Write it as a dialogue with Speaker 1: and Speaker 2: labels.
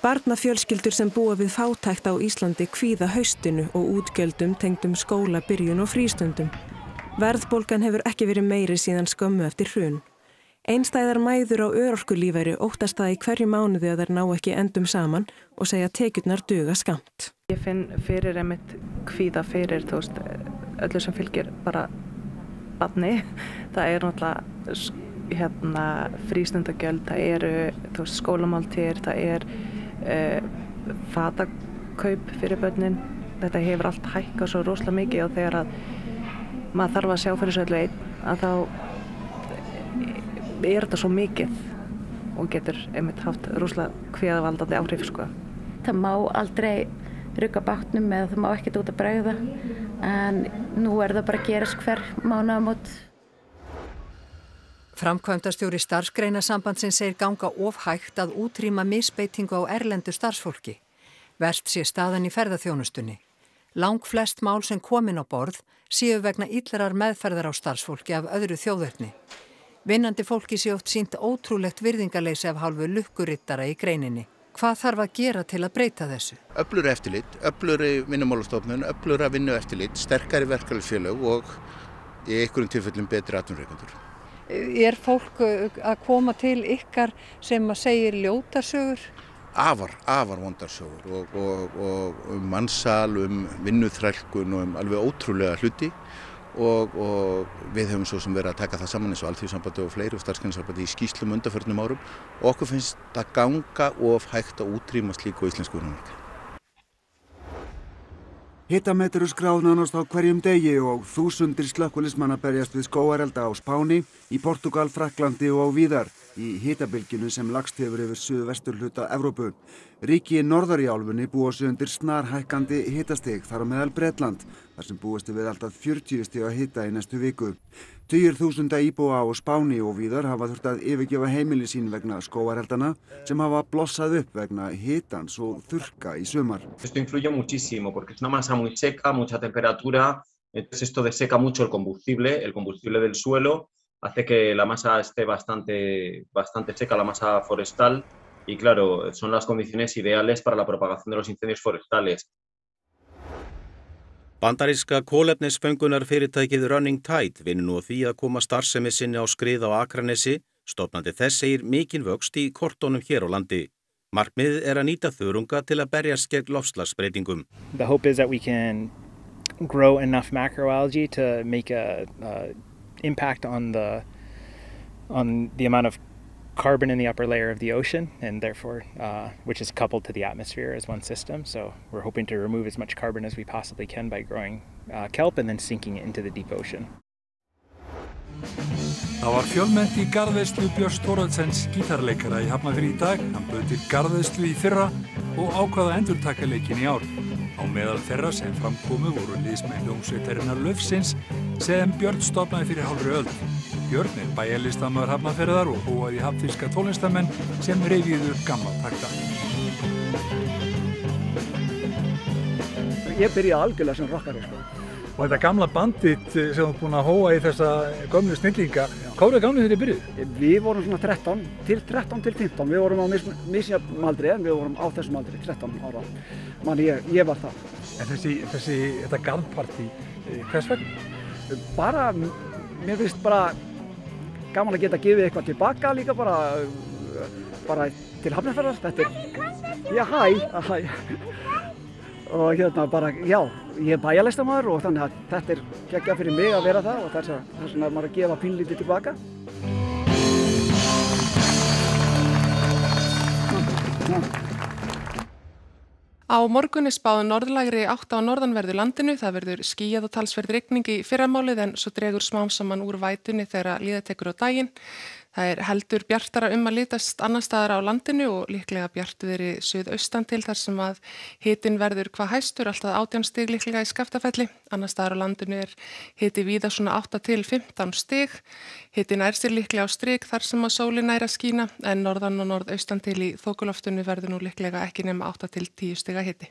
Speaker 1: Barnafjölskyldur sem búa við fátækt á Íslandi kvíða haustinu og útgjöldum tengdum skóla, byrjun og frístundum. Verðbólgan hefur ekki verið meiri síðan skömmu eftir hrun. Einstæðar mæður á örorkulífæri óttast það í hverju mánuði að þær ná ekki endum saman og segja tekjurnar duga skamt.
Speaker 2: Ég finn fyrir einmitt kvíða fyrir þú veist, öllu sem fylgir bara badni. Það er náttúrulega hérna, frístundagjöld, það eru veist, skólamáltir, það er fatakaup fyrir börnin. Þetta hefur allt hækkað svo rosalega mikið og þegar að maður þarf að sjá fyrir svo öllu einn að þá er þetta svo mikið og getur einmitt haft rúslega hviðavaldandi áhrif sko.
Speaker 3: Það má aldrei rugga bátnum eða það má ekkert út að bregða en nú er það bara að gerast hver mánuðamót.
Speaker 4: Framkvæmdastjóri starfsgreinasambandsinn segir ganga ofhægt að útrýma misbeitingu á erlendu starfsfólki. Verst sé staðan í ferðarþjónustunni. Lang flest mál sem komin á borð séu vegna íllarar meðferðar á starfsfólki af öðru þjóðverðni. Vinnandi fólki sé oft sínt ótrúlegt virðingarleysi af hálfu lukkurittara í greininni. Hvað þarf að gera til að breyta þessu?
Speaker 5: Öflur eftirlit, öflur vinnumálastofnun, öflur að vinna eftirlit, sterkari verkefælisfélög og í einhverjum tilfellum betri atvinnreikandur.
Speaker 4: Er fólk að koma til ykkar sem að segja ljótasögur?
Speaker 5: Afar, afar vondarsögur og, og, og um mannsal, um vinnuþrælkun og um alveg ótrúlega hluti og, og við höfum svo sem verið að taka það saman eins og allþjóðsambandi og fleiri og starfsgrænsambandi í skýslum undarförnum árum og okkur finnst það ganga of hægt að útrýma slíku íslensku unnumverki.
Speaker 6: Hittametur er skráð nánast á hverjum degi og þúsundir slökkulismanna berjast við skóarelda á Spáni, í Portugal, Fraklandi og á Víðar í hittabilginu sem lagst hefur yfir suðvestur hluta Evrópu. Ríki í álfunni búa sig undir snarhækkandi hittastig þar á meðal Bretland, þar sem búist við alltaf 40 stig að hitta í næstu viku. Týjur þúsunda íbúa á Spáni og víðar hafa þurft að yfirgefa heimili sín vegna sem hafa blossað upp vegna hitans og þurka í sumar.
Speaker 7: Esto influye muchísimo porque es una masa muy seca, mucha temperatura, entonces esto deseca mucho el combustible, el combustible del suelo hace que la masa esté bastante, bastante seca, la masa forestal, y claro, son las condiciones ideales para la propagación de los incendios forestales.
Speaker 8: Bandaríska kólefnisföngunar fyrirtækið Running Tide vinur nú því að koma starfsemi sinni á skrið á Akranesi, stofnandi þess segir mikinn vöxt í kortónum hér á landi. Markmiðið er að nýta þörunga til að berjast gegn lofslagsbreytingum.
Speaker 9: The hope is that we can grow enough macroalgae to make a, a impact on the on the amount of carbon in the upper layer of the ocean and therefore uh, which is coupled to the atmosphere as one system so we're hoping to remove as much carbon as we possibly can by growing uh, kelp and then sinking it into the deep ocean
Speaker 10: Það var fjölmend í garðveislu Björns Þorvaldsens gítarleikara í Hafnafjörði í dag. Hann böði garðveislu í fyrra og ákvaða endurtaka leikin í ár. Á meðal þeirra sem framkomu voru liðsmenn hljómsveitarinnar Löfsins sem Björn stopnaði fyrir hálfri öll. Björn er bæjarlistamöður Hafnafjörðar og hóaði hafnfíska tólistamenn sem reyfiðu gamla takta.
Speaker 11: Ég byrjaði algjörlega sem rockari sko.
Speaker 10: Og þetta gamla bandit sem þú búinn að hóa í þessa gömlu snillinga, hvað voru það gamlu þegar þið byrjuð?
Speaker 11: Við vorum svona 13 til 13 til 15, við vorum á misjafn aldri en við vorum á þessum aldri, 13 ára. Man, ég, ég var það.
Speaker 10: En þessi, þessi, þetta garðparti, eh, hvers vegna?
Speaker 11: Bara, mér finnst bara gaman að geta gefið eitthvað tilbaka líka bara, bara til hafnarferðar. Þetta er, já hæ, hæ og hérna bara, já, ég er bæjarleistamæður og þannig að þetta er geggja fyrir mig að vera það og þess þess að maður að gefa pínlítið tilbaka.
Speaker 12: Á morgunni spáðu norðlægri átt á norðanverðu landinu, það verður skíjað og talsverð regning í fyrramálið en svo dregur smám saman úr vætunni þegar líðatekur á daginn. Það er heldur bjartara um að litast annar staðar á landinu og líklega bjart verið suðaustan til þar sem að hitin verður hvað hæstur, alltaf átján stig líklega í skaftafelli. Annar staðar á landinu er hiti víða svona 8 til 15 stig. Hitin er sér líklega á stryk þar sem að sóli næra skína en norðan og norðaustan til í þókuloftunni verður nú líklega ekki nema 8 til 10 stiga hiti.